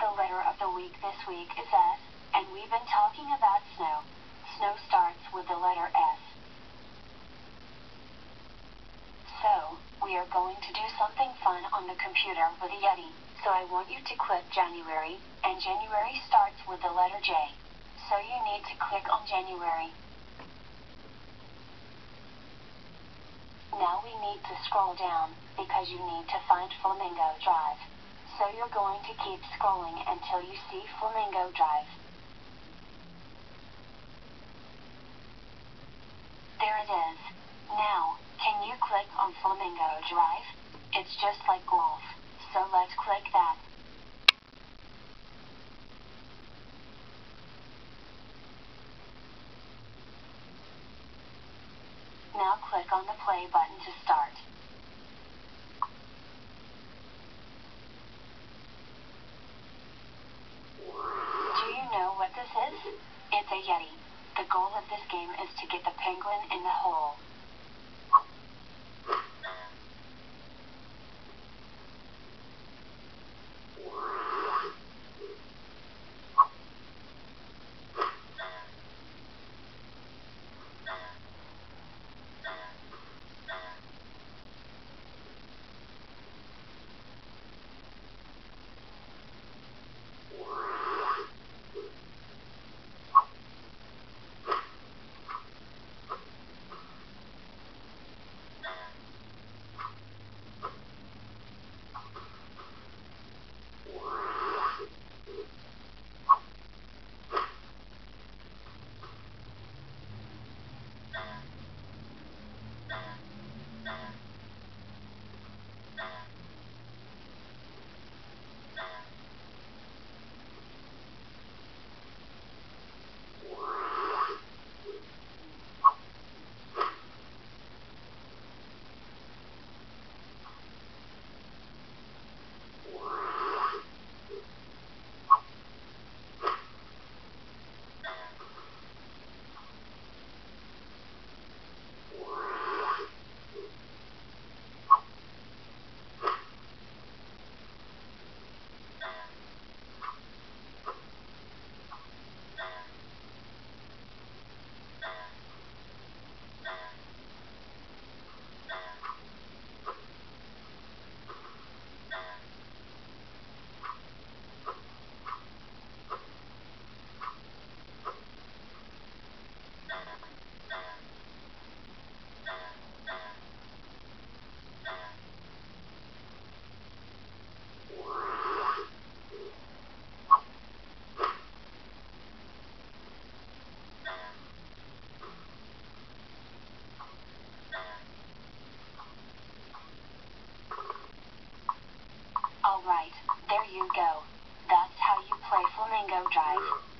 The letter of the week this week is S, and we've been talking about snow. Snow starts with the letter S. So, we are going to do something fun on the computer with a Yeti. So I want you to click January, and January starts with the letter J. So you need to click on January. Now we need to scroll down, because you need to find Flamingo Drive. So you're going to keep scrolling until you see Flamingo Drive. There it is. Now, can you click on Flamingo Drive? It's just like golf, so let's click that. Now click on the play button to start. Do you know what this is? It's a Yeti. The goal of this game is to get the penguin in the hole. Alright, there you go. That's how you play Flamingo Drive.